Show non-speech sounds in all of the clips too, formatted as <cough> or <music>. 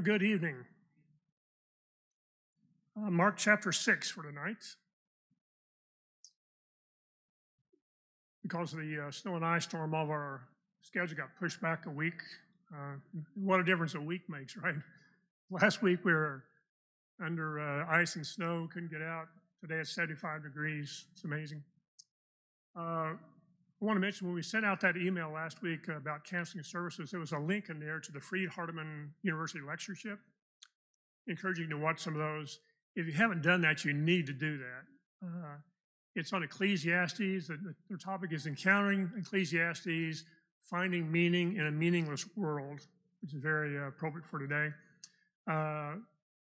Good evening. Uh, Mark chapter 6 for tonight. Because of the uh, snow and ice storm, all of our schedule got pushed back a week. Uh, what a difference a week makes, <laughs> right? Last week we were under uh, ice and snow, couldn't get out. Today it's 75 degrees. It's amazing. I want to mention when we sent out that email last week about canceling services, there was a link in there to the Freed Hardeman University lectureship. Encouraging you to watch some of those. If you haven't done that, you need to do that. Uh, it's on Ecclesiastes. The, the, topic is encountering Ecclesiastes, finding meaning in a meaningless world, which is very uh, appropriate for today. Uh,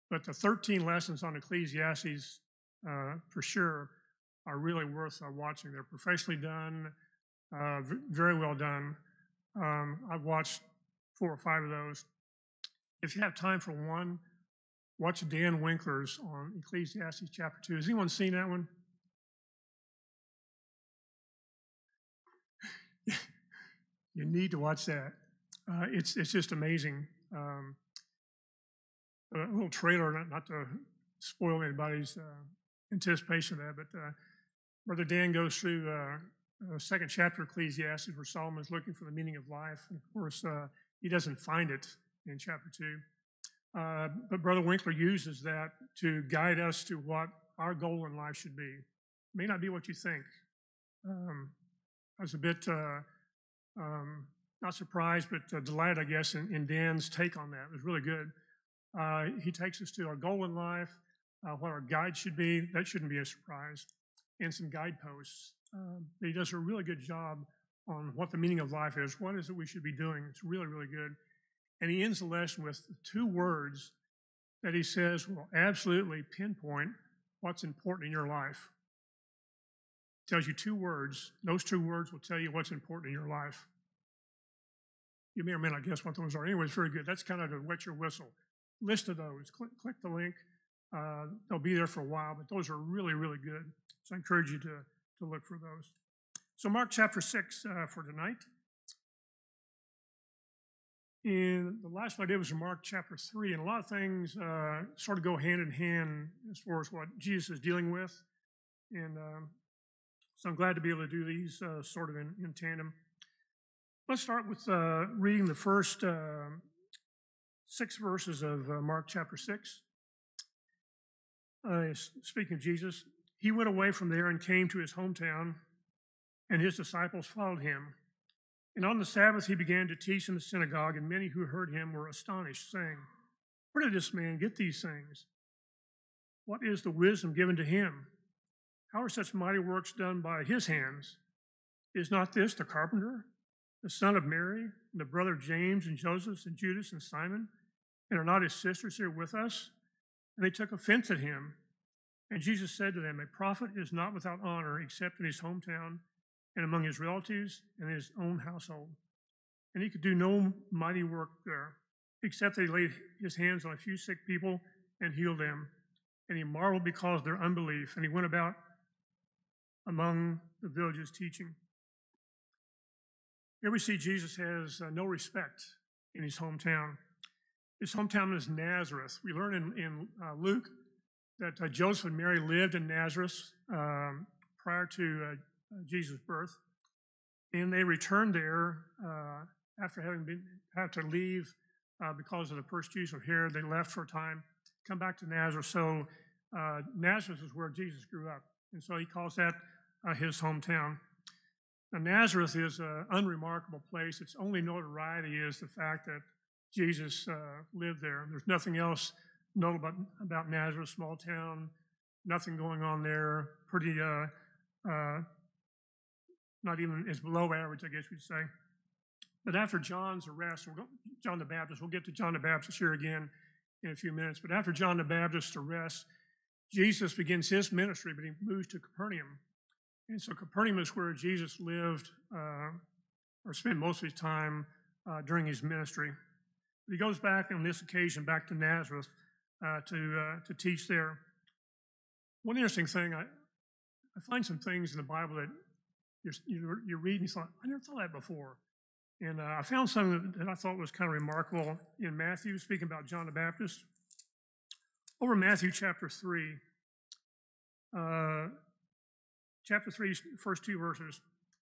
but the 13 lessons on Ecclesiastes, uh, for sure, are really worth uh, watching. They're professionally done. Uh, very well done. Um, I've watched four or five of those. If you have time for one, watch Dan Winkler's on Ecclesiastes chapter 2. Has anyone seen that one? <laughs> you need to watch that. Uh, it's, it's just amazing. Um, a little trailer, not, not to spoil anybody's uh, anticipation of that, but uh, Brother Dan goes through uh, uh, second chapter of Ecclesiastes where Solomon is looking for the meaning of life. And of course, uh, he doesn't find it in chapter two. Uh, but Brother Winkler uses that to guide us to what our goal in life should be. It may not be what you think. Um, I was a bit uh, um, not surprised, but uh, delighted, I guess, in, in, Dan's take on that. It was really good. He takes us to our goal in life, what our guide should be. That shouldn't be a surprise, and some guideposts um, he does a really good job on what the meaning of life is. What is it we should be doing? It's really, really good. And he ends the lesson with two words that he says will absolutely pinpoint what's important in your life. Tells you two words. Those two words will tell you what's important in your life. You may or may not guess what those are. Anyway, it's very good. That's kind of to wet your whistle. List of those. Click, click the link. Uh, they'll be there for a while, but those are really, really good. So I encourage you to to look for those. So, Mark chapter 6 uh, for tonight. And the last one I did was Mark chapter 3, and a lot of things uh, sort of go hand in hand as far as what Jesus is dealing with. And um, so I'm glad to be able to do these uh, sort of in, in, tandem. Let's start with uh, reading the first uh, six verses of uh, Mark chapter 6. speaking of Jesus, he went away from there and came to his hometown, and his disciples followed him. And on the Sabbath he began to teach in the synagogue, and many who heard him were astonished, saying, Where did this man get these things? What is the wisdom given to him? How are such mighty works done by his hands? Is not this the carpenter, the son of Mary, and the brother of James and Joseph and Judas and Simon? And are not his sisters here with us? And they took offense at him. And Jesus said to them, A prophet is not without honor except in his hometown and among his relatives and his own household. And he could do no mighty work there, except that he laid his hands on a few sick people and healed them. And he marveled because of their unbelief. And he went about among the villages teaching. Here we see Jesus has uh, no respect in his hometown. His hometown is Nazareth. We learn in, in uh, Luke that uh, Joseph and Mary lived in Nazareth um, prior to uh, Jesus' birth, and they returned there uh, after having been had to leave uh, because of the persecution of Herod. They left for a time, come back to Nazareth. So uh, Nazareth is where Jesus grew up, and so he calls that uh, his hometown. Now, Nazareth is an unremarkable place. Its only notoriety is the fact that Jesus lived there. There's nothing else know about, about Nazareth, small town, nothing going on there, pretty, uh, uh, not even, it's below average, I guess we'd say. But after John's arrest, we'll John the Baptist, we'll get to John the Baptist here again in a few minutes. But after John the Baptist's arrest, Jesus begins his ministry, but he moves to Capernaum. And so Capernaum is where Jesus lived uh, or spent most of his time uh, during his ministry. He goes back on this occasion back to Nazareth to, uh, to teach there. One interesting thing, I, I find some things in the Bible that you're, you're, you're reading, you thought, I never thought that before. And uh, I found something that I thought was kind of remarkable in Matthew, speaking about John the Baptist. Over Matthew chapter 3, uh, chapter 3, first two verses.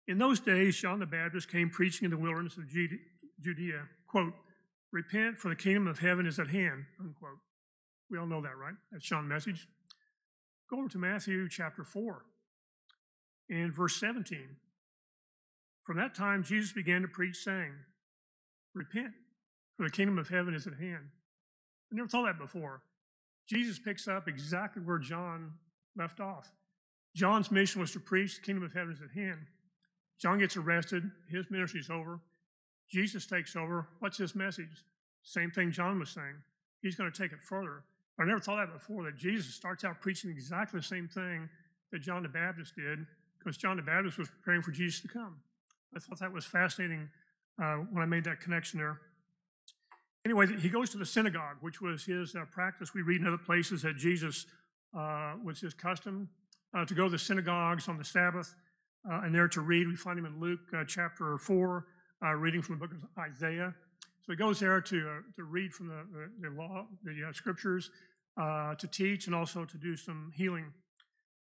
In those days, John the Baptist came preaching in the wilderness of Judea, quote, repent for the kingdom of heaven is at hand, unquote. We all know that, right? That's John's message. Go over to Matthew chapter 4 and verse 17. From that time, Jesus began to preach, saying, Repent, for the kingdom of heaven is at hand. I never thought that before. Jesus picks up exactly where John left off. John's mission was to preach, the kingdom of heaven is at hand. John gets arrested, his ministry's over. Jesus takes over. What's his message? Same thing John was saying. He's going to take it further. I never thought that before, that Jesus starts out preaching exactly the same thing that John the Baptist did, because John the Baptist was preparing for Jesus to come. I thought that was fascinating uh, when I made that connection there. Anyway, he goes to the synagogue, which was his uh, practice. We read in other places that Jesus uh, was his custom uh, to go to the synagogues on the Sabbath uh, and there to read. We find him in Luke uh, chapter 4, reading from the book of Isaiah. So he goes there to, to read from the, the, the law, the scriptures, to teach, and also to do some healing.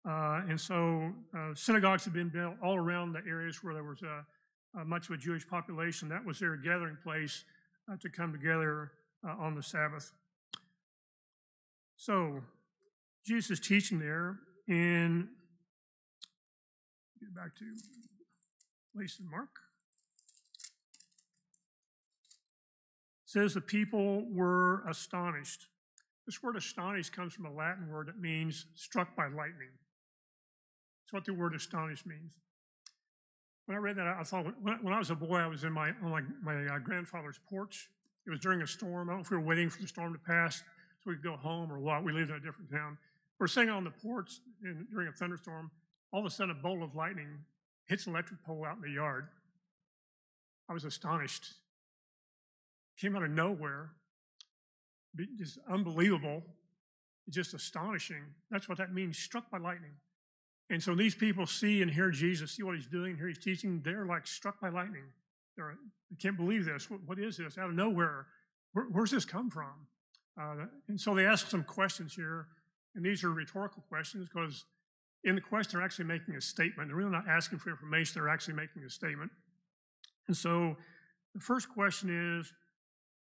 and so synagogues have been built all around the areas where there was uh, much of a Jewish population. That was their gathering place uh, to come together uh, on the Sabbath. So, Jesus is teaching there, and get back to Lacey and Mark. Says the people were astonished. This word astonished comes from a Latin word that means struck by lightning. That's what the word astonished means when I read that, I thought when I was a boy, I was in my on my, my uh, grandfather's porch. It was during a storm. I don't know if we were waiting for the storm to pass so we could go home or what. We lived in a different town. We're sitting on the porch and during a thunderstorm. All of a sudden, a bolt of lightning hits an electric pole out in the yard. I was astonished. Came out of nowhere. Just unbelievable. It's just astonishing. That's what that means. Struck by lightning. And so these people see and hear Jesus, see what he's doing, hear he's teaching. They're like struck by lightning. They're, they can't believe this. what, what is this? Out of nowhere. Where, where's this come from? Uh, and so they ask some questions here. And these are rhetorical questions because in the question, they're actually making a statement. They're really not asking for information, they're actually making a statement. And so the first question is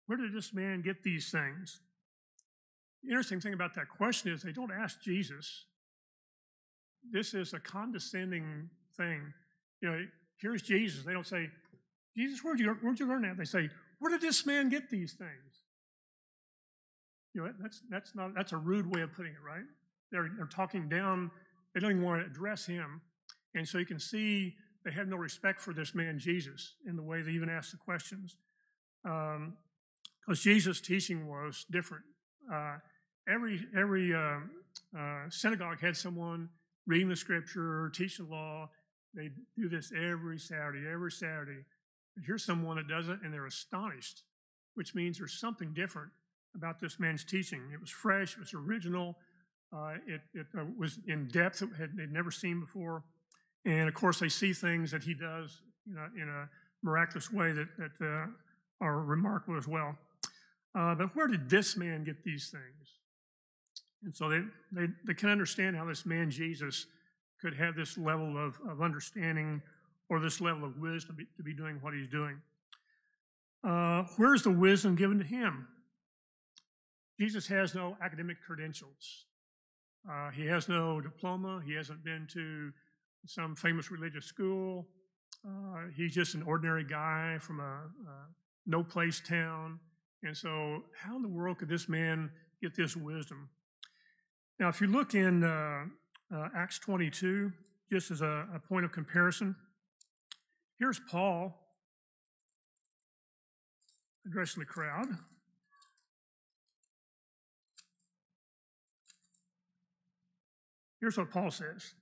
where did this man get these things? The interesting thing about that question is they don't ask Jesus, this is a condescending thing. You know, here's Jesus. They don't say, Jesus, where'd you, where'd you learn that? They say, where did this man get these things? You know, that's, that's, not, that's a rude way of putting it, right? They're, they're talking down. They don't even want to address him. And so you can see they have no respect for this man, Jesus, in the way they even ask the questions. Um, Because Jesus' teaching was different. Uh, every every uh, uh, synagogue had someone reading the scripture, teaching the law. They do this every Saturday, every Saturday. But here's someone that does it, and they're astonished, which means there's something different about this man's teaching. It was fresh, it was original, uh, it, it uh, was in depth that had, they'd never seen before. And of course, they see things that he does you know, in a miraculous way that, that uh, are remarkable as well. Uh, but where did this man get these things? And so they, they, they can understand how this man Jesus could have this level of, of understanding or this level of wisdom to be, doing what he's doing. Uh, where's the wisdom given to him? Jesus has no academic credentials. Uh, he has no diploma. He hasn't been to some famous religious school. Uh, he's just an ordinary guy from a, a no place town. And so, how in the world could this man get this wisdom? Now, if you look in uh, uh, Acts 22, just as a, a point of comparison, here's Paul addressing the crowd. Here's what Paul says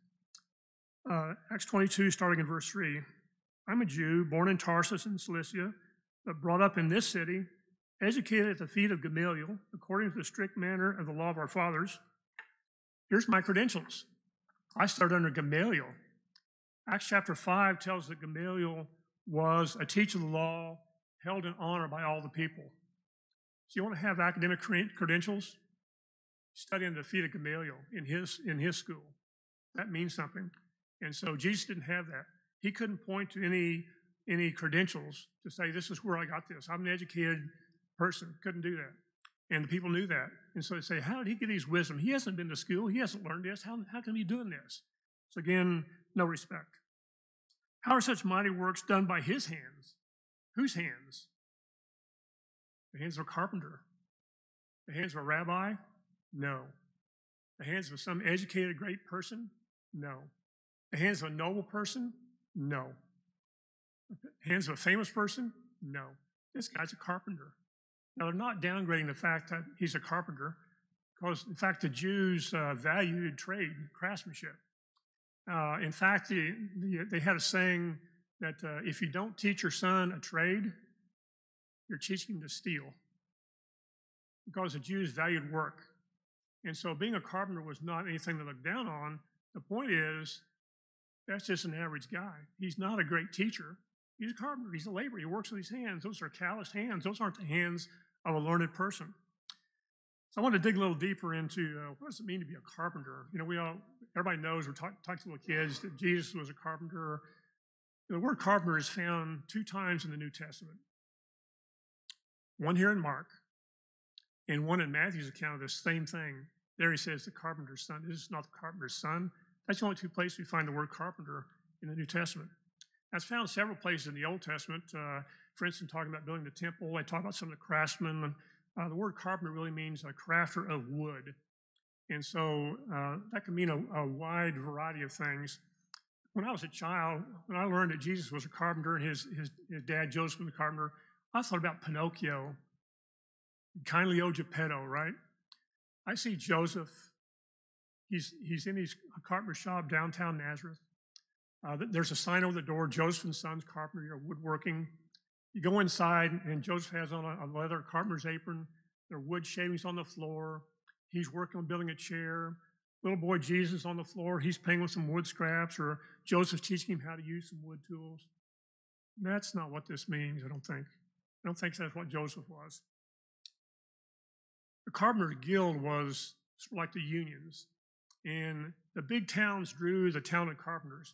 uh, Acts 22, starting in verse 3. I'm a Jew, born in Tarsus in Cilicia, but brought up in this city, educated at the feet of Gamaliel, according to the strict manner of the law of our fathers Here's my credentials. I started under Gamaliel. Acts chapter 5 tells that Gamaliel was a teacher of the law held in honor by all the people. So you want to have academic credentials? Study under the feet of Gamaliel in his, in his school. That means something. And so Jesus didn't have that. He couldn't point to any, any credentials to say, this is where I got this. I'm an educated person. Couldn't do that. And the people knew that. And so they say, how did he get his wisdom? He hasn't been to school. He hasn't learned this. How, how can he be doing this? So again, no respect. How are such mighty works done by his hands? Whose hands? The hands of a carpenter. The hands of a rabbi? No. The hands of some educated great person? No. The hands of a noble person? No. The hands of a famous person? No. This guy's a carpenter. Now, they're not downgrading the fact that he's a carpenter, because in fact, the Jews uh, valued trade, craftsmanship. Uh, in fact, the, the, they had a saying that uh, if you don't teach your son a trade, you're teaching him to steal. Because the Jews valued work. And so being a carpenter was not anything to look down on. The point is, that's just an average guy. He's not a great teacher. He's a carpenter. He's a laborer. He works with his hands. Those are calloused hands. Those aren't the hands of a learned person. So I want to dig a little deeper into uh, what does it mean to be a carpenter? You know, we all, everybody knows, we're talking talk to little kids, that Jesus was a carpenter. The word carpenter is found two times in the New Testament. One here in Mark, and one in Matthew's account of the same thing. There he says the carpenter's son. This is not the carpenter's son. That's the only two places we find the word carpenter in the New Testament. That's found several places in the Old Testament. Uh, for instance, talking about building the temple, I talk about some of the craftsmen. Uh, the word carpenter really means a crafter of wood. And so uh, that can mean a, a, wide variety of things. When I was a child, when I learned that Jesus was a carpenter and his, his, his dad, Joseph, was a carpenter, I thought about Pinocchio, kindly old Geppetto, right? I see Joseph. He's, he's in his carpenter shop downtown Nazareth. Uh, there's a sign over the door, Joseph and Sons Carpenter, or woodworking. You go inside, and Joseph has on a, a leather carpenter's apron. There are wood shavings on the floor. He's working on building a chair. Little boy Jesus on the floor. He's playing with some wood scraps, or Joseph's teaching him how to use some wood tools. That's not what this means, I don't think. I don't think that's what Joseph was. The Carpenters Guild was like the unions, and the big towns drew the talented carpenters.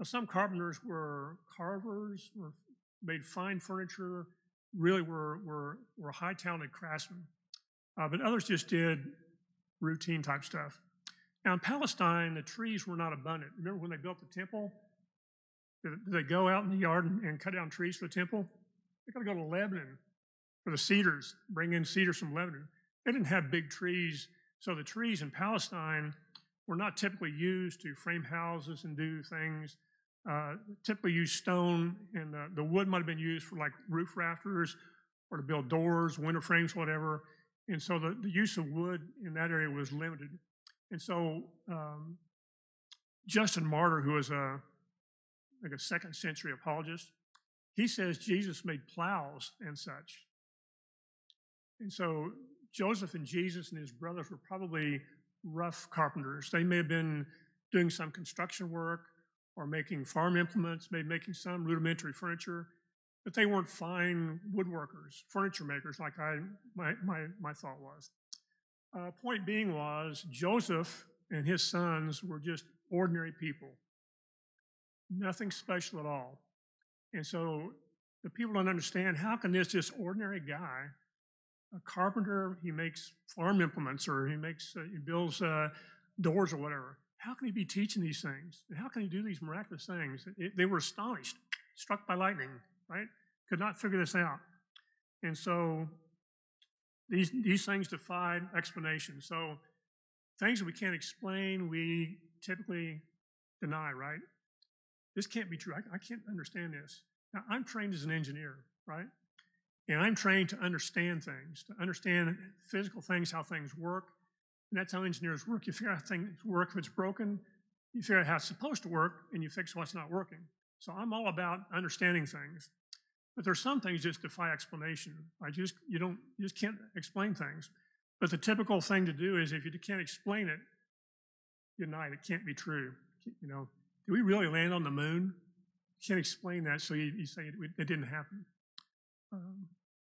Now, some carpenters were carvers, were made fine furniture, really were, were, were high talented craftsmen. Uh, but others just did routine type stuff. Now in Palestine, the trees were not abundant. Remember when they built the temple? Did, they go out in the yard and, and cut down trees for the temple? They got to go to Lebanon for the cedars, bring in cedars from Lebanon. They didn't have big trees, so the trees in Palestine were not typically used to frame houses and do things uh, typically used stone, and uh, the wood might have been used for like roof rafters or to build doors, window frames, whatever. And so the, the use of wood in that area was limited. And so um, Justin Martyr, who is a like a second century apologist, he says Jesus made plows and such. And so Joseph and Jesus and his brothers were probably rough carpenters. They may have been doing some construction work or making farm implements, maybe making some rudimentary furniture, but they weren't fine woodworkers, furniture makers like I, my, my, my thought was. Uh, point being was Joseph and his sons were just ordinary people, nothing special at all. And so the people don't understand how can this just ordinary guy, a carpenter, he makes farm implements or he makes, uh, he builds uh, doors or whatever how can he be teaching these things? How can he do these miraculous things? It, they were astonished, struck by lightning, right? Could not figure this out. And so these, these things defy explanation. So things that we can't explain, we typically deny, right? This can't be true. I, I can't understand this. Now, I'm trained as an engineer, right? And I'm trained to understand things, to understand physical things, how things work, and that's how engineers work. You figure out things work. If it's broken, you figure out how it's supposed to work, and you fix what's not working. So I'm all about understanding things. But there's some things just defy explanation. I just you don't you just can't explain things. But the typical thing to do is if you can't explain it, deny it. It can't be true. You know, did we really land on the moon? You can't explain that, so you, you say it, it didn't happen. Um,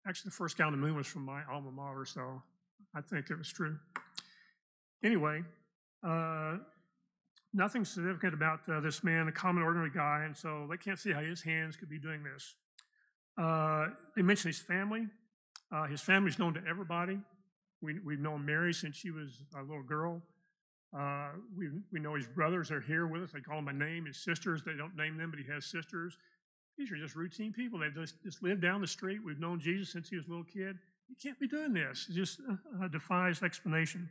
actually, the first guy on the moon was from my alma mater, so I think it was true. Anyway, uh, nothing significant about uh, this man, a common, ordinary guy, and so they can't see how his hands could be doing this. Uh, they mention his family. Uh, his family is known to everybody. We, we've known Mary since she was a little girl. Uh, we, we know his brothers are here with us. They call him by name. His sisters, they don't name them, but he has sisters. These are just routine people. They just, just live down the street. We've known Jesus since he was a little kid. He can't be doing this. It just uh, defies explanation.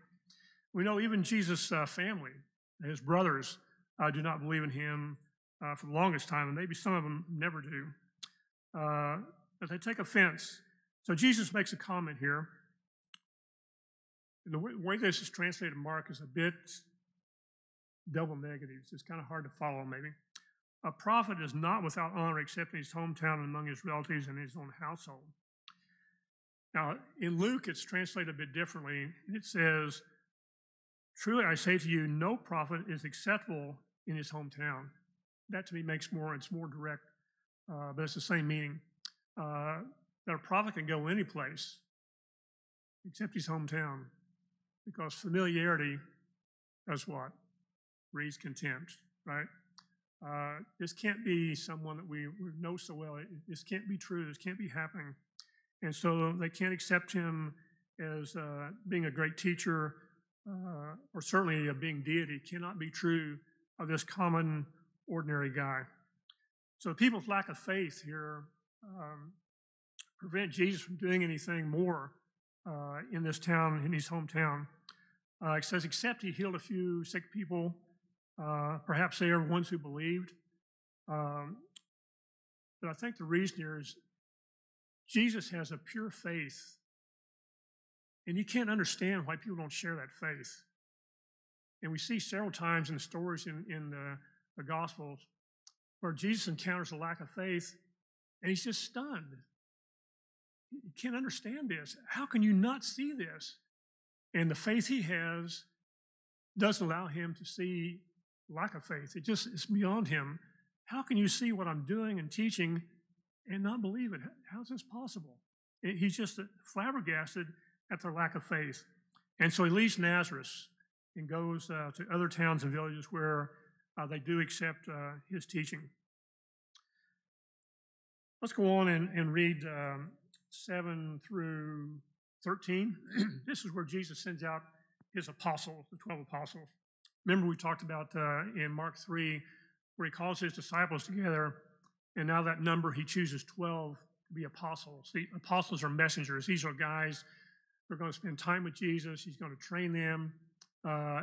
We know even Jesus' uh, family, his brothers, uh, do not believe in him uh, for the longest time, and maybe some of them never do. Uh, but they take offense. So Jesus makes a comment here. And the way, way this is translated Mark is a bit double negatives. It's kind of hard to follow, maybe. A prophet is not without honor except in his hometown and among his relatives and his own household. Now, in Luke, it's translated a bit differently. It says, Truly I say to you, no prophet is acceptable in his hometown. That to me makes more, it's more direct, uh, but it's the same meaning. Uh, that a prophet can go any place except his hometown because familiarity does what? Breeds contempt, right? Uh, this can't be someone that we, we know so well. This can't be true. This can't be happening. And so they can't accept him as uh, being a great teacher uh, or certainly of being deity cannot be true of this common, ordinary guy. So people's lack of faith here um, prevent Jesus from doing anything more uh, in this town, in his hometown. Uh, it says, except he healed a few sick people. Uh, perhaps they are ones who believed. Um, but I think the reason here is Jesus has a pure faith and you can't understand why people don't share that faith. And we see several times in the stories in, in the, the Gospels where Jesus encounters a lack of faith and he's just stunned. You can't understand this. How can you not see this? And the faith he has doesn't allow him to see lack of faith. It just it's beyond him. How can you see what I'm doing and teaching and not believe it? How's this possible? He's just flabbergasted at their lack of faith. And so he leaves Nazareth and goes uh, to other towns and villages where uh, they do accept uh, his teaching. Let's go on and, and read um, 7 through 13. <clears throat> this is where Jesus sends out his apostles, the 12 apostles. Remember, we talked about uh, in Mark 3 where he calls his disciples together, and now that number he chooses 12 to be apostles. The apostles are messengers, these are guys they're going to spend time with Jesus. He's going to train them. Uh,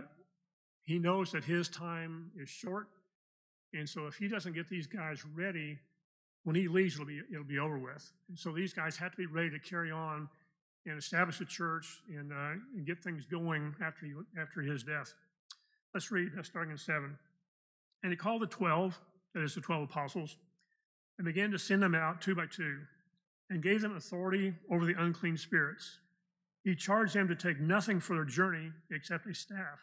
he knows that his time is short. And so if he doesn't get these guys ready, when he leaves, it'll be, it'll be over with. And so these guys have to be ready to carry on and establish a church and, uh, and get things going after, he, after his death. Let's read, uh, starting in 7. And he called the 12, that is the 12 apostles, and began to send them out two by two, and gave them authority over the unclean spirits he charged them to take nothing for their journey except a staff,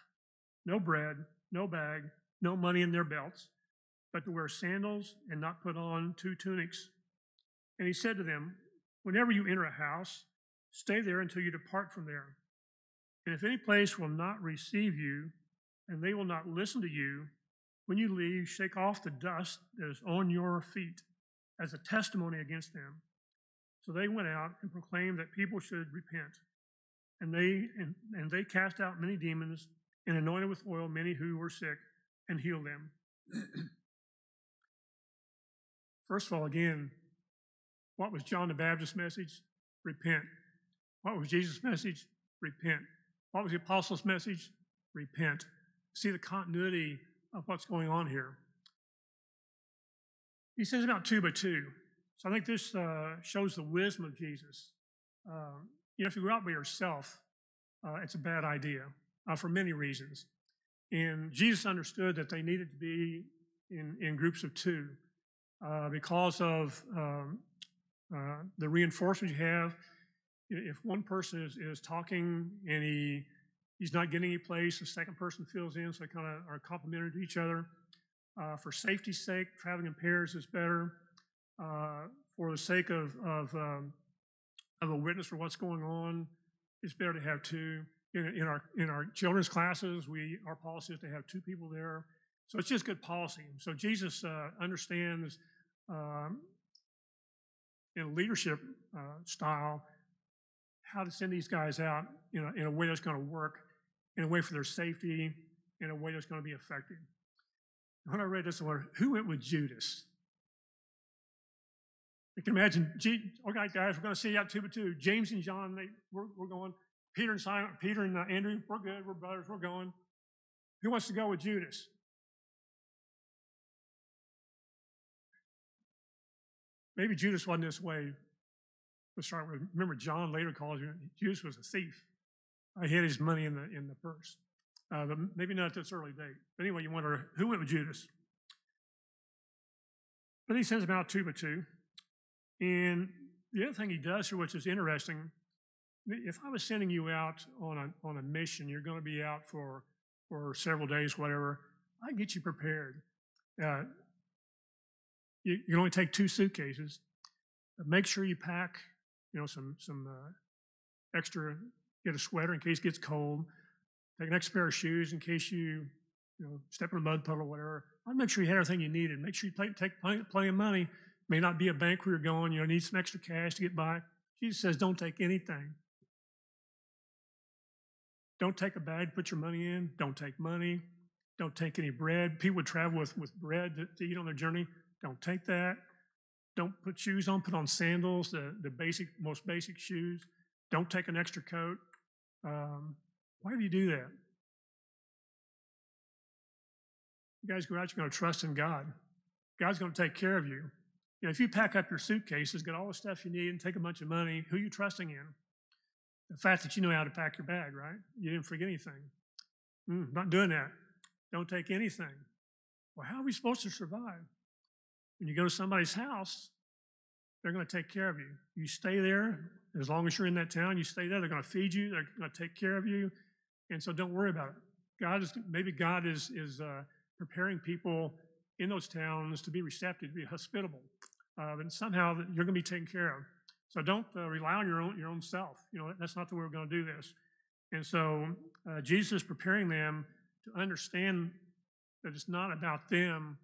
no bread, no bag, no money in their belts, but to wear sandals and not put on two tunics. And he said to them, Whenever you enter a house, stay there until you depart from there. And if any place will not receive you, and they will not listen to you, when you leave, shake off the dust that is on your feet as a testimony against them. So they went out and proclaimed that people should repent and they and, and they cast out many demons and anointed with oil many who were sick and healed them. <clears throat> First of all, again, what was John the Baptist's message? Repent. What was Jesus' message? Repent. What was the apostles' message? Repent. See the continuity of what's going on here. He says about two by two. So I think this uh, shows the wisdom of Jesus. Uh, you know, if you go out by yourself, uh, it's a bad idea uh, for many reasons. And Jesus understood that they needed to be in, in groups of two uh, because of um, uh, the reinforcement you have. If one person is, is talking and he he's not getting any place, the second person fills in, so they kind of are complementary to each other. Uh, for safety's sake, traveling in pairs is better. Uh, for the sake of, of, um, of a witness for what's going on, it's better to have two. In, in our in our children's classes, we our policy is to have two people there. So it's just good policy. So Jesus uh, understands um, in leadership uh, style how to send these guys out in a, in a way that's going to work, in a way for their safety, in a way that's going to be effective. When I read this, I wondered, who went with Judas? You can imagine, gee, okay, guys, we're going to see you out two by two. James and John, they, we're, we're going. Peter and Simon, Peter and uh, Andrew, we're good. We're brothers. We're going. Who wants to go with Judas? Maybe Judas wasn't this way to start with. Remember, John later calls him, Judas was a thief. I hid his money in the, in the purse. Uh, but maybe not at this early date. But anyway, you wonder who went with Judas? But he sends them out two by two. And the other thing he does here, which is interesting, if I was sending you out on a, on a mission, you're going to be out for, for several days, whatever, I get you prepared. Uh, you, you can only take two suitcases. Make sure you pack, you know, some, some uh, extra, get a sweater in case it gets cold. Take an extra pair of shoes in case you, you know, step in a mud puddle or whatever. I'd make sure you had everything you needed. Make sure you take plenty, plenty of money. May not be a bank where you're going. You know, need some extra cash to get by. Jesus says, don't take anything. Don't take a bag to put your money in. Don't take money. Don't take any bread. People would travel with, with bread to, to eat on their journey. Don't take that. Don't put shoes on. Put on sandals, the, the basic, most basic shoes. Don't take an extra coat. Um, why do you do that? You guys go out, you're going to trust in God. God's going to take care of you. You know, if you pack up your suitcases, get all the stuff you need, and take a bunch of money, who are you trusting in? The fact that you know how to pack your bag, right? You didn't forget anything. Mm, not doing that. Don't take anything. Well, how are we supposed to survive? When you go to somebody's house, they're going to take care of you. You stay there as long as you're in that town. You stay there. They're going to feed you. They're going to take care of you, and so don't worry about it. God is maybe God is is uh, preparing people in those towns to be receptive, to be hospitable, uh, and somehow you're going to be taken care of. So don't uh, rely on your own your own self. You know that's not the way we're going to do this. And so uh, Jesus is preparing them to understand that it's not about them;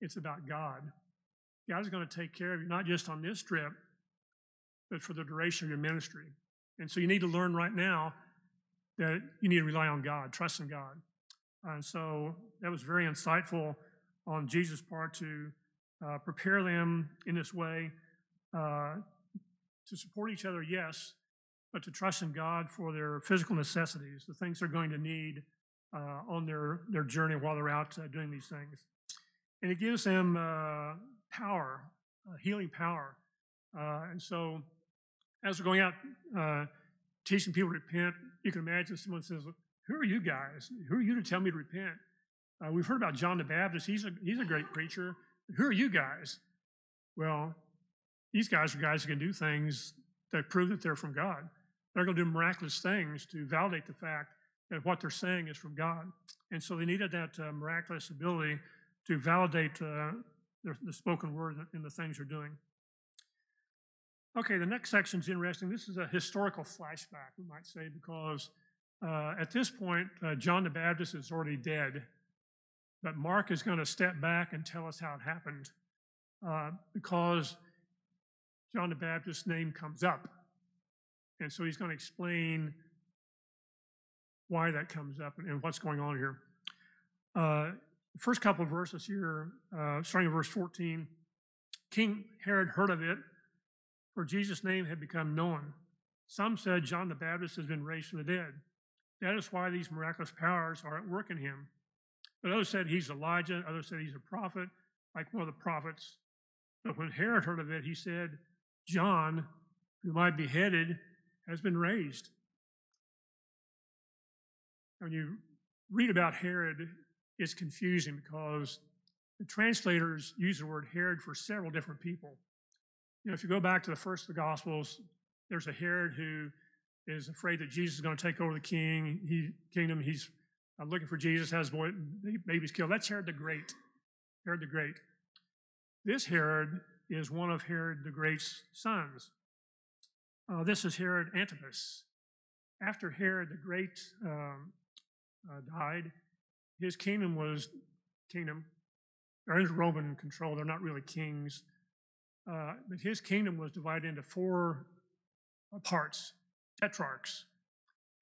it's about God. God is going to take care of you not just on this trip, but for the duration of your ministry. And so you need to learn right now that you need to rely on God, trust in God. And so that was very insightful on Jesus' part to uh, prepare them in this way uh, to support each other, yes, but to trust in God for their physical necessities, the things they're going to need uh, on their, their journey while they're out uh, doing these things. And it gives them uh, power, uh, healing power. and so as we're going out teaching people to repent, you can imagine someone says, Who are you guys? Who are you to tell me to repent? Uh, we've heard about John the Baptist. He's a, he's a great preacher. Who are you guys? Well, these guys are guys who can do things that prove that they're from God. They're going to do miraculous things to validate the fact that what they're saying is from God. And so they needed that uh, miraculous ability to validate uh, the, the, spoken word in the things they're doing. Okay, the next section is interesting. This is a historical flashback, we might say, because uh, at this point, uh, John the Baptist is already dead. But Mark is going to step back and tell us how it happened uh, because John the Baptist's name comes up. And so he's going to explain why that comes up and, and what's going on here. Uh, first couple of verses here, uh, starting in verse 14, King Herod heard of it, for Jesus' name had become known. Some said John the Baptist has been raised from the dead. That is why these miraculous powers are at work in him. But others said he's Elijah, others said he's a prophet, like one of the prophets. But when Herod heard of it, he said, John, whom I beheaded, has been raised. When you read about Herod, it's confusing because the translators use the word Herod for several different people. You know, if you go back to the first of the Gospels, there's a Herod who is afraid that Jesus is going to take over the king, he, kingdom. He's looking for Jesus, has boy, baby's killed. That's Herod the Great. Herod the Great. This Herod is one of Herod the Great's sons. Uh, this is Herod Antipas. After Herod the Great um, uh, died, his kingdom was kingdom. They're under Roman control. They're not really kings. Uh, but his kingdom was divided into four parts, tetrarchs.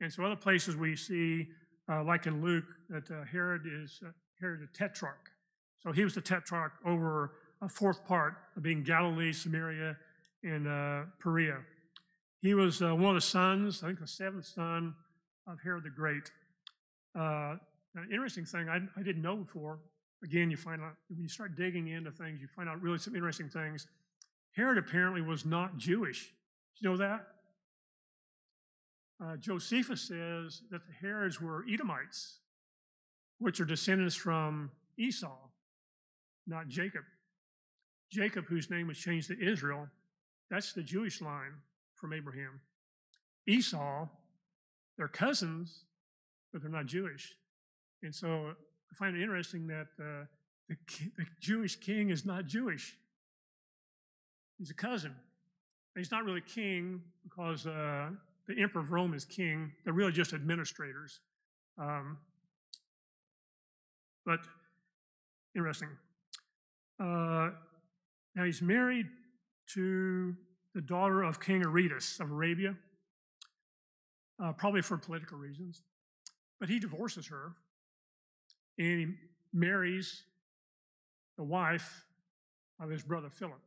And so other places we see, uh, like in Luke, that uh, Herod is uh, Herod the tetrarch. So he was the tetrarch over a fourth part of being Galilee, Samaria, and uh, Perea. He was uh, one of the sons, I think the seventh son of Herod the Great. An interesting thing I, I didn't know before. Again, you find out when you start digging into things, you find out really some interesting things. Herod apparently was not Jewish. Did you know that? Uh, Josephus says that the Herods were Edomites, which are descendants from Esau, not Jacob. Jacob, whose name was changed to Israel, that's the Jewish line from Abraham. Esau, they're cousins, but they're not Jewish. And so I find it interesting that uh, the, the Jewish king is not Jewish. He's a cousin. He's not really king because uh, the emperor of Rome is king. They're really just administrators. Um, but interesting. Uh, now he's married to the daughter of King Aretas of Arabia, uh, probably for political reasons. But he divorces her and he marries the wife of his brother Philip,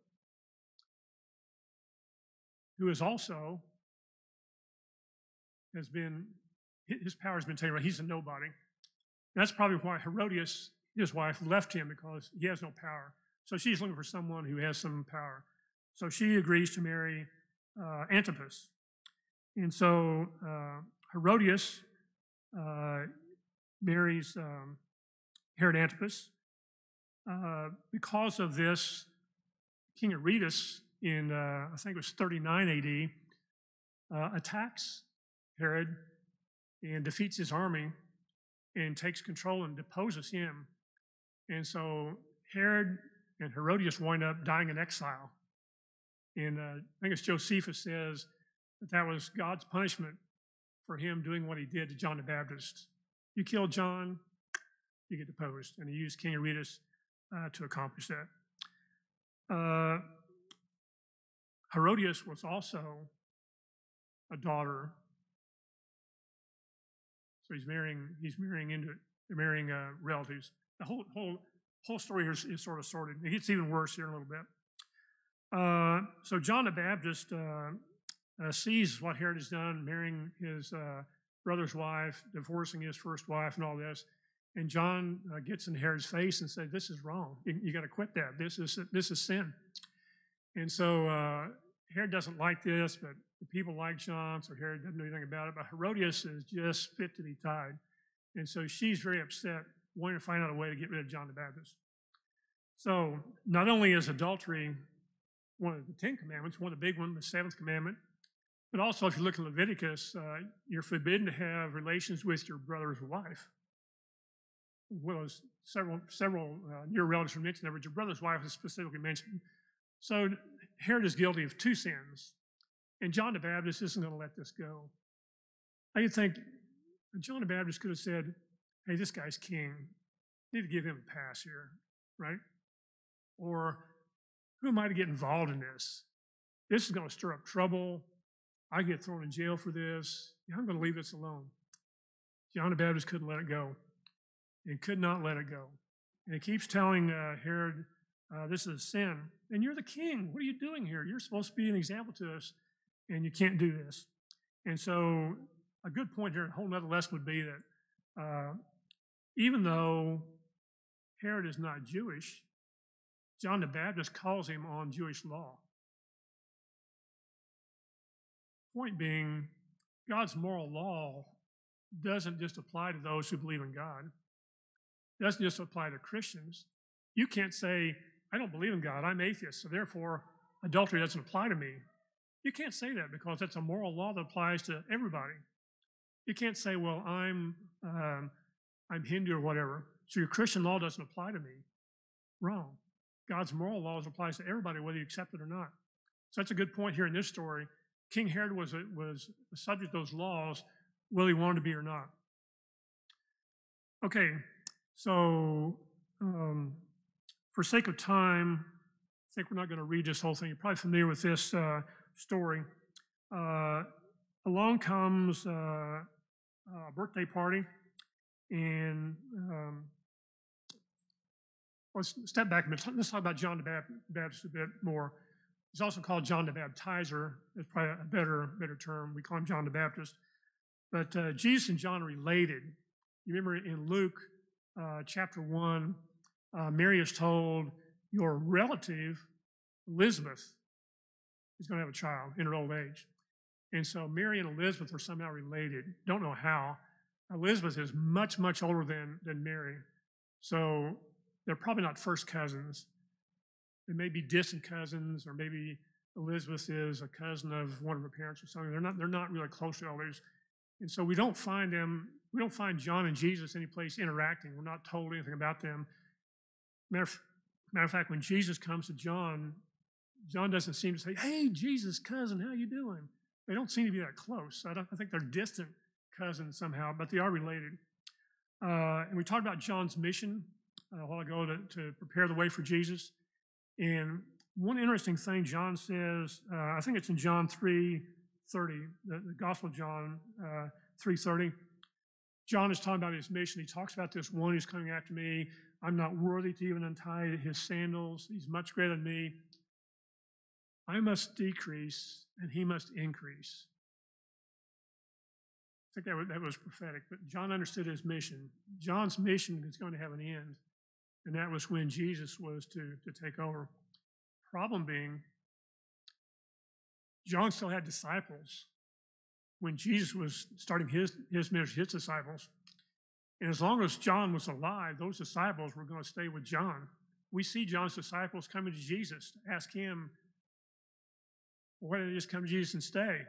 who is also has been his power has been taken away. He's a nobody. That's probably why Herodias, his wife, left him because he has no power. So she's looking for someone who has some power. So she agrees to marry uh, Antipas. And so uh, Herodias uh, marries um, Herod Antipas. Uh, because of this, King Aretas in, uh, I think it was 39 AD, uh, attacks Herod and defeats his army and takes control and deposes him. And so Herod and Herodias wind up dying in exile. And uh, I think it's Josephus says that that was God's punishment for him doing what he did to John the Baptist. You kill John, you get deposed. And he used King Aretas uh, to accomplish that. Uh, Herodias was also a daughter. So he's marrying, he's marrying into, marrying uh, relatives. The whole, whole, whole story is, is, sort of sordid. It gets even worse here in a little bit. Uh, so John the Baptist uh, uh, sees what Herod has done, marrying his brother's wife, divorcing his first wife, and all this. And John uh, gets in Herod's face and says, "This is wrong. You, you got to quit that. This is this is sin." And so uh, Herod doesn't like this, but the people like John, so Herod doesn't know anything about it. But Herodias is just fit to be tied, and so she's very upset, wanting to find out a way to get rid of John the Baptist. So not only is adultery one of the Ten Commandments, one of the big ones, the seventh commandment, but also if you look in Leviticus, uh, you're forbidden to have relations with your brother's wife well as several several uh, near relatives were mentioned there, but your brother's wife is specifically mentioned. So Herod is guilty of two sins, and John the Baptist isn't going to let this go. I think John the Baptist could have said, "Hey, this guy's king. need to give him a pass here, right?" Or, "Who am I to get involved in this? This is going to stir up trouble. I get thrown in jail for this. Yeah, I'm going to leave this alone." John the Baptist couldn't let it go and could not let it go. And he keeps telling uh, Herod, uh, this is a sin. And you're the king. What are you doing here? You're supposed to be an example to us, and you can't do this. And so, a good point here, a whole other lesson would be that uh, even though Herod is not Jewish, John the Baptist calls him on Jewish law. Point being, God's moral law doesn't just apply to those who believe in God. It doesn't just apply to Christians. You can't say, I don't believe in God, I'm atheist, so therefore adultery doesn't apply to me. You can't say that because that's a moral law that applies to everybody. You can't say, well, I'm, um, I'm Hindu or whatever, so your Christian law doesn't apply to me. wrong. God's moral laws applies to everybody, whether you accept it or not. So that's a good point here in this story. King Herod was, a, was subject to those laws, whether he wanted to be or not. Okay, so um, for sake of time, I think we're not going to read this whole thing. You're probably familiar with this uh, story. Uh, along comes uh, a birthday party, and um, let's step back a minute. Let's talk about John the Baptist a bit more. He's also called John the Baptizer. It's probably a better, better term. We call him John the Baptist. But uh, Jesus and John are related. You remember in Luke uh, chapter 1, uh, Mary is told, Your relative, Elizabeth, is going to have a child in her old age. And so Mary and Elizabeth are somehow related. Don't know how. Elizabeth is much, much older than, than Mary. So they're probably not first cousins. They may be distant cousins, or maybe Elizabeth is a cousin of one of her parents or something. They're not, they're not really close relatives. And so we don't find them, we don't find John and Jesus any place interacting. We're not told anything about them. Matter of, matter of fact, when Jesus comes to John, John doesn't seem to say, "Hey, Jesus, cousin, how you doing?" They don't seem to be that close. I, I think they're distant cousins somehow, but they are related. Uh, and we talked about John's mission uh, a while ago to, to prepare the way for Jesus. And one interesting thing John says, uh, I think it's in John 3 30, the, the Gospel of John uh, 3 30. John is talking about his mission. He talks about this one who's coming after me. I'm not worthy to even untie his sandals. He's much greater than me. I must decrease and he must increase. I think that was, that was prophetic, but John understood his mission. John's mission is going to have an end. And that was when Jesus was to, to take over. Problem being, John still had disciples when Jesus was starting his, his ministry, his disciples. And as long as John was alive, those disciples were going to stay with John. We see John's disciples coming to Jesus to ask him, why did they just come to Jesus and stay?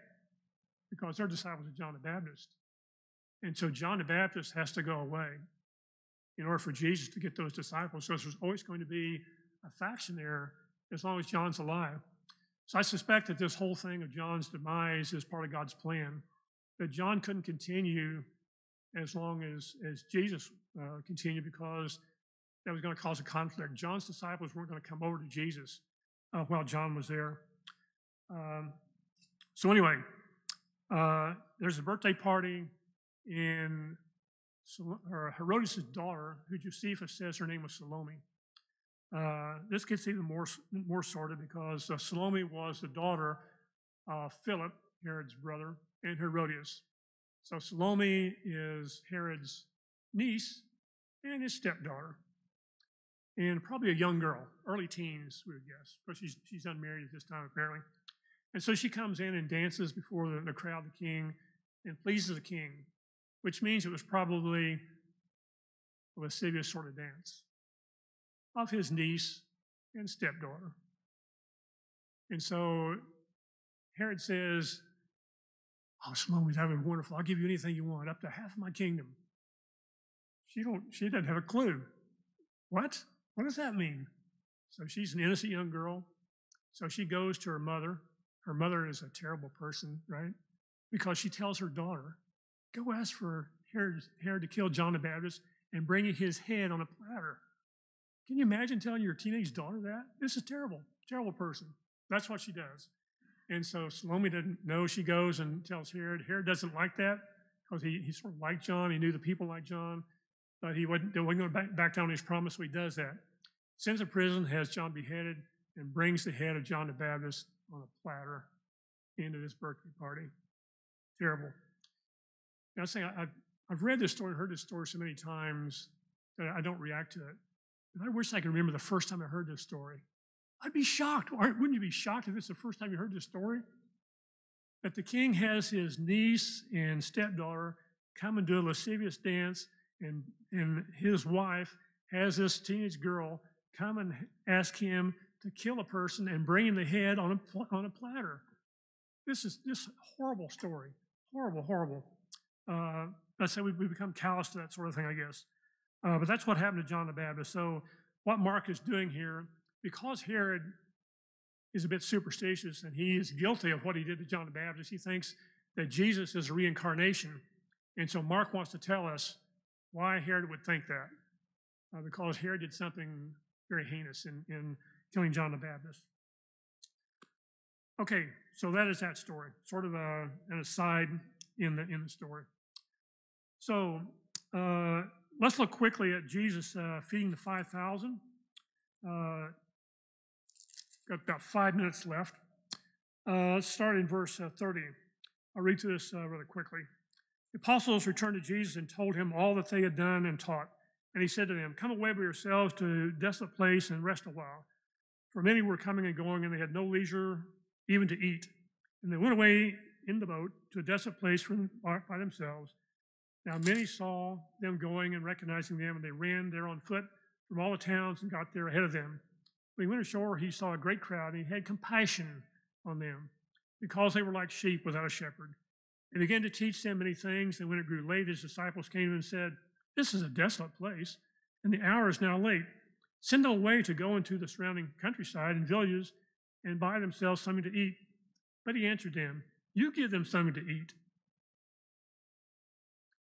Because they're disciples of John the Baptist. And so John the Baptist has to go away in order for Jesus to get those disciples. So there's always going to be a faction there as long as John's alive. So I suspect that this whole thing of John's demise is part of God's plan. That John couldn't continue as long as, as Jesus uh, continued because that was going to cause a conflict. John's disciples weren't going to come over to Jesus uh, while John was there. Um, so anyway, uh, there's a birthday party, and Herodias' daughter, who Josephus says her name was Salome. Uh, this gets even more, more sordid because uh, Salome was the daughter of Philip, Herod's brother, and Herodias. So Salome is Herod's niece and his stepdaughter, and probably a young girl, early teens, we would guess, because she's, she's unmarried at this time, apparently. And so she comes in and dances before the, the crowd, the king, and pleases the king, which means it was probably a lascivious sort of dance of his niece and stepdaughter. And so Herod says, Oh, Salome, that would be wonderful. I'll give you anything you want, up to half of my kingdom. She don't she doesn't have a clue. What? What does that mean? So she's an innocent young girl. So she goes to her mother. Her mother is a terrible person, right? Because she tells her daughter, go ask for Herod, Herod to kill John the Baptist and bring his head on a platter. Can you imagine telling your teenage daughter that? This is terrible, terrible person. That's what she does. And so Salome doesn't know. She goes and tells Herod. Herod doesn't like that because he, he sort of liked John. He knew the people like John, but he wasn't, wasn't going to back, back down his promise, so he does that. Sends to prison, has John beheaded, and brings the head of John the Baptist on a platter into this birthday party. Terrible. Now, I'm I, I've read this story, heard this story so many times that I don't react to it. And I wish I could remember the first time I heard this story. I'd be shocked. Wouldn't you be shocked if it's the first time you heard this story? That the king has his niece and stepdaughter come and do a lascivious dance, and, and his wife has this teenage girl come and ask him to kill a person and bring him the head on a, on a platter. This is this horrible story. Horrible, horrible. Uh, let's say we, we become callous to that sort of thing, I guess. Uh, but that's what happened to John the Baptist. So what Mark is doing here, because Herod is a bit superstitious and he is guilty of what he did to John the Baptist, he thinks that Jesus is a reincarnation. And so Mark wants to tell us why Herod would think that. Uh, because Herod did something very heinous in, in killing John the Baptist. Okay, so that is that story, sort of a, an aside in the, in the story. So uh, let's look quickly at Jesus uh, feeding the 5,000. Uh, got about five minutes left. Uh, let's start in verse uh, 30. I'll read through this uh, really quickly. The apostles returned to Jesus and told him all that they had done and taught. And he said to them, Come away by yourselves to a desolate place and rest a while. For many were coming and going, and they had no leisure even to eat. And they went away in the boat to a desolate place from, by themselves. Now many saw them going and recognizing them, and they ran there on foot from all the towns and got there ahead of them. When he went ashore, he saw a great crowd, and he had compassion on them, because they were like sheep without a shepherd. He began to teach them many things, and when it grew late, his disciples came and said, this is a desolate place, and the hour is now late. Send them away to go into the surrounding countryside and villages and buy themselves something to eat. But he answered them, You give them something to eat.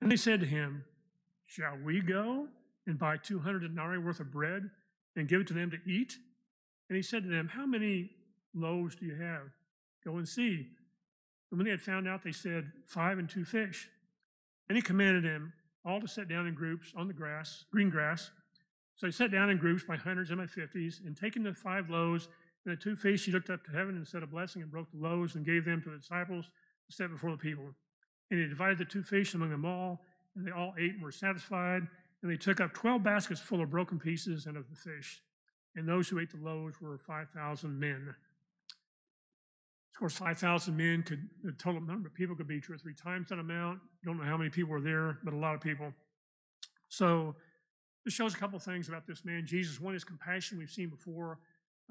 And they said to him, Shall we go and buy 200 denarii worth of bread and give it to them to eat? And he said to them, How many loaves do you have? Go and see. And when they had found out, they said, Five and two fish. And he commanded them, all to sit down in groups on the grass, green grass. So he sat down in groups by hundreds and by fifties, and taking the five loaves and the two fish, he looked up to heaven and said a blessing and broke the loaves and gave them to the disciples to set before the people. And he divided the two fish among them all, and they all ate and were satisfied. And they took up twelve baskets full of broken pieces and of the fish. And those who ate the loaves were 5,000 men. Of course, 5,000 men could, the total number of people could be two or three times that amount. Don't know how many people were there, but a lot of people. So this shows a couple things about this man, Jesus. One is compassion, we've seen before.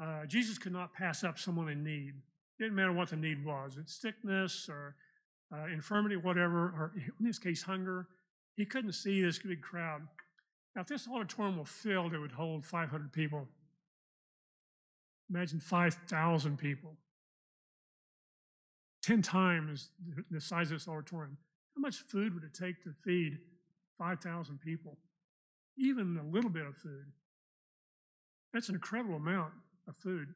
Uh, Jesus could not pass up someone in need. It didn't matter what the need was. It's sickness or uh, infirmity, whatever, or in this case, hunger. He couldn't see this big crowd. Now, if this auditorium were filled, it would hold 500 people. Imagine 5,000 people. 10 times the size of this auditorium. How much food would it take to feed 5,000 people? Even a little bit of food. That's an incredible amount of food.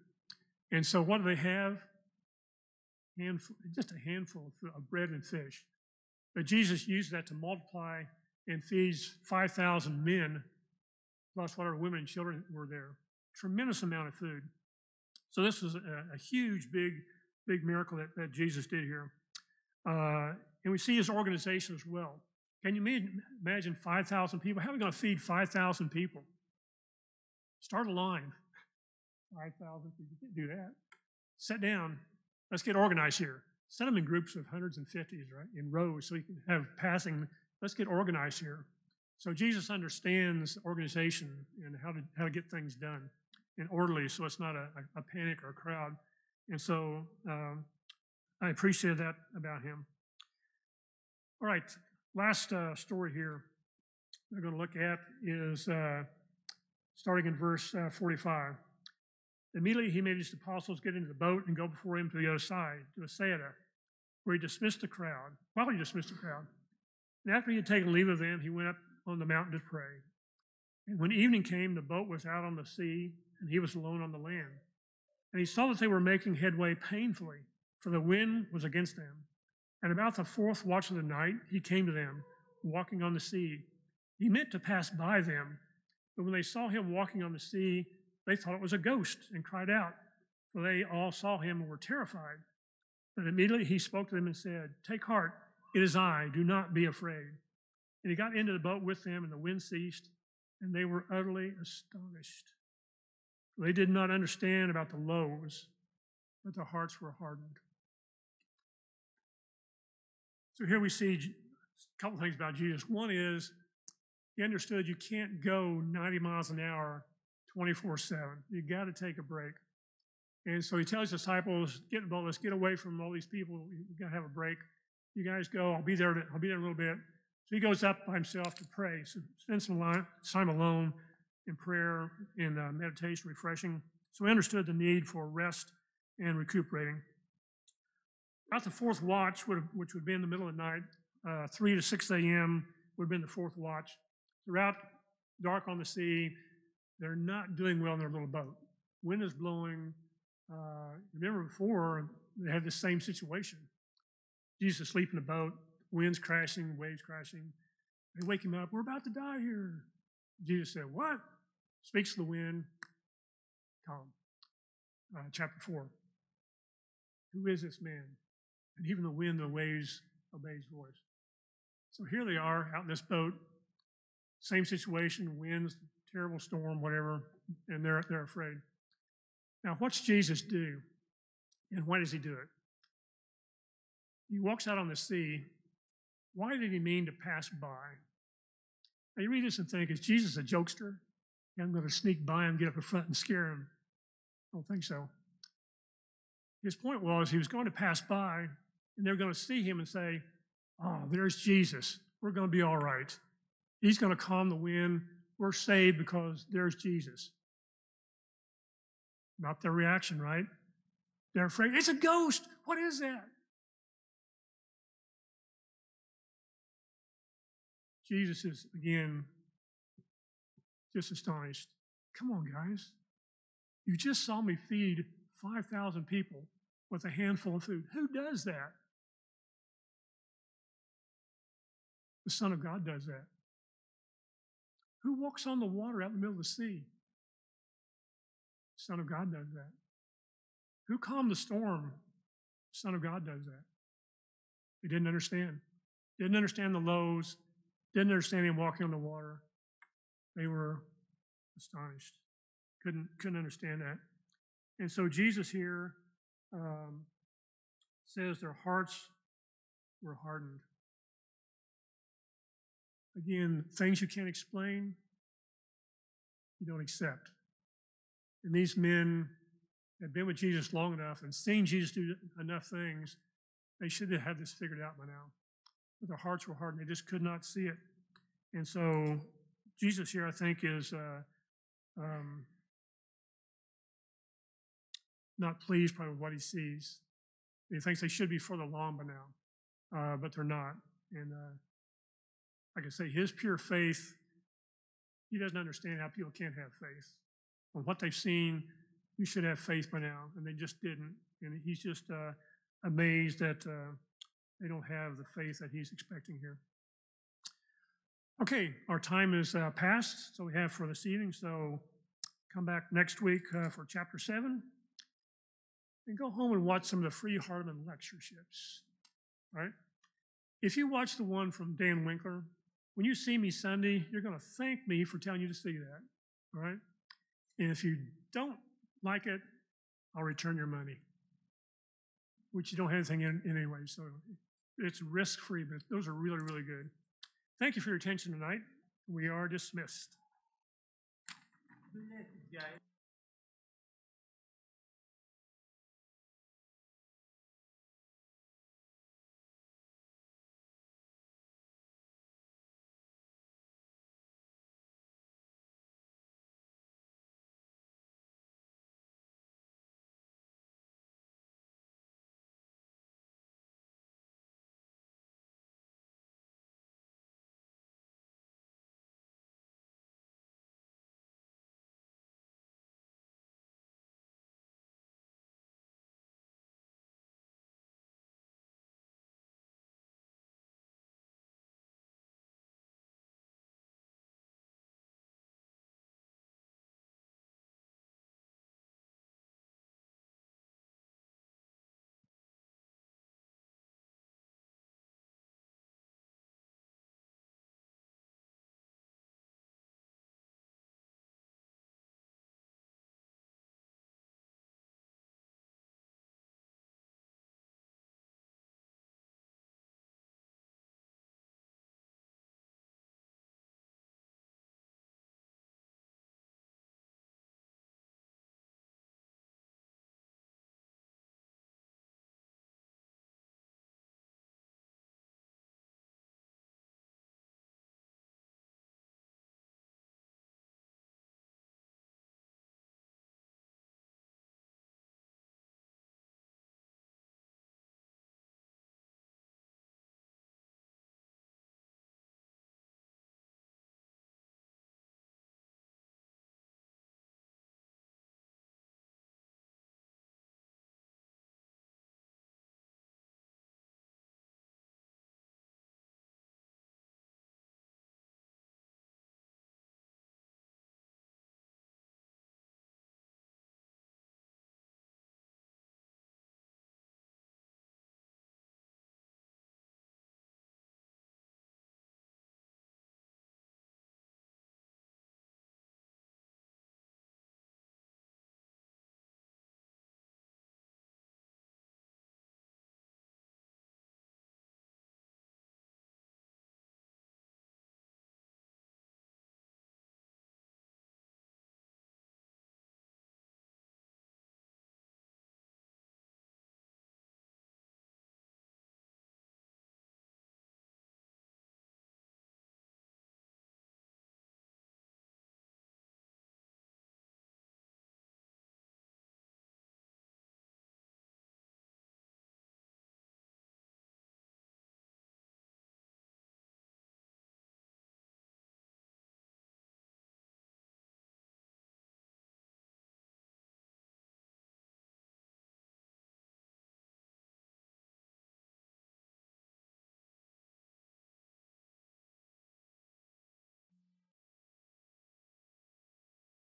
And so, what do they have? Handful, just a handful of bread and fish. But Jesus used that to multiply and feeds 5,000 men, plus whatever women and children were there. Tremendous amount of food. So, this was a, a huge, big big miracle that, that Jesus did here. Uh, and we see his organization as well. Can you imagine 5,000 people? How are we going to feed 5,000 people? Start a line. 5,000 people. can't do that. Sit down. Let's get organized here. Set them in groups of hundreds and fifties, right? In rows so you can have passing. Let's get organized here. So Jesus understands organization and how to, how to get things done and orderly so it's not a, a, panic or a crowd. And so um, I appreciate that about him. All right, last uh, story here we're going to look at is uh, starting in verse uh, 45. Immediately he made his apostles get into the boat and go before him to the other side, to Bethsaida, where he dismissed the crowd, while he dismissed the crowd. And after he had taken leave of them, he went up on the mountain to pray. And when evening came, the boat was out on the sea, and he was alone on the land. And he saw that they were making headway painfully, for the wind was against them. And about the fourth watch of the night, he came to them, walking on the sea. He meant to pass by them, but when they saw him walking on the sea, they thought it was a ghost and cried out, for they all saw him and were terrified. But immediately he spoke to them and said, Take heart, it is I, do not be afraid. And he got into the boat with them, and the wind ceased, and they were utterly astonished. They did not understand about the loaves, but their hearts were hardened. So here we see a couple things about Jesus. One is he understood you can't go 90 miles an hour 24 7. You got to take a break. And so he tells his disciples, get well, let's get away from all these people. You got to have a break. You guys go. I'll be there. I'll be there a little bit. So he goes up by himself to pray. So spend some time alone in prayer, in uh, meditation, refreshing. So he understood the need for rest and recuperating. About the fourth watch, would, which would be in the middle of the night, uh, 3 to 6 a.m. would have been the fourth watch. Throughout dark on the sea, they're not doing well in their little boat. Wind is blowing. Uh, remember before, they had the same situation. Jesus asleep in the boat, winds crashing, waves crashing. They wake him up, we're about to die here. Jesus said, What? Speaks to the wind, calm. Uh, chapter 4. Who is this man? And even the wind and the waves obey his voice. So here they are out in this boat, same situation, winds, terrible storm, whatever, and they're, they're afraid. Now, what's Jesus do? And why does he do it? He walks out on the sea. Why did he mean to pass by? Now, you read this and think, is Jesus a jokester? I'm going to sneak by him, get up in front, and scare him. I don't think so. His point was he was going to pass by, and they're going to see him and say, Oh, there's Jesus. We're going to be all right. He's going to calm the wind. We're saved because there's Jesus. Not their reaction, right? They're afraid. It's a ghost. What is that? Jesus is, again, just astonished. Come on, guys. You just saw me feed 5,000 people with a handful of food. Who does that? The Son of God does that. Who walks on the water out in the middle of the sea? Son of God does that. Who calmed the storm? Son of God does that. They didn't understand. Didn't understand the lows. Didn't understand him walking on the water. They were astonished. Couldn't, couldn't understand that. And so Jesus here um, says their hearts were hardened. Again, things you can't explain, you don't accept. And these men had been with Jesus long enough and seen Jesus do enough things, they should have had this figured out by now. But their hearts were hardened, they just could not see it. And so Jesus here, I think, is uh, um, not pleased probably with what he sees. He thinks they should be further along by now, uh, but they're not. And uh, like I say, his pure faith, he doesn't understand how people can't have faith. On what they've seen, you should have faith by now, and they just didn't. And he's just uh, amazed that uh, they don't have the faith that he's expecting here. Okay, our time is uh, passed, so we have for this evening. So come back next week uh, for chapter 7 and go home and watch some of the Freed-Hardeman lectureships, right? If you watch the one from Dan Winkler, when you see me Sunday, you're going to thank me for telling you to see that, all right? And if you don't like it, I'll return your money, which you don't have anything in, anyway. So it's risk free, but those are really, really good. Thank you for your attention tonight. We are dismissed.